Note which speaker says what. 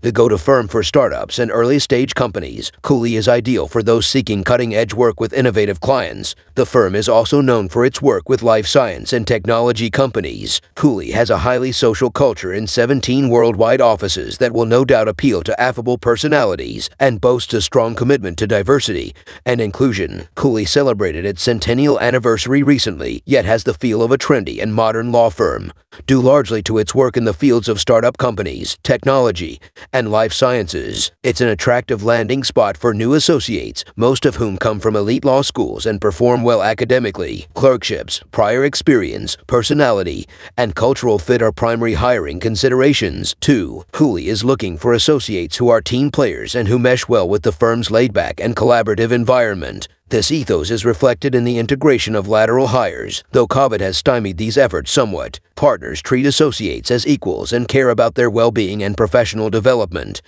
Speaker 1: the go-to firm for startups and early-stage companies, Cooley is ideal for those seeking cutting-edge work with innovative clients. The firm is also known for its work with life science and technology companies. Cooley has a highly social culture in 17 worldwide offices that will no doubt appeal to affable personalities and boasts a strong commitment to diversity and inclusion. Cooley celebrated its centennial anniversary recently, yet has the feel of a trendy and modern law firm, due largely to its work in the fields of startup companies, technology, and life sciences. It's an attractive landing spot for new associates, most of whom come from elite law schools and perform well academically. Clerkships, prior experience, personality, and cultural fit are primary hiring considerations. 2. Cooley is looking for associates who are team players and who mesh well with the firm's laid-back and collaborative environment. This ethos is reflected in the integration of lateral hires, though COVID has stymied these efforts somewhat. Partners treat associates as equals and care about their well-being and professional development.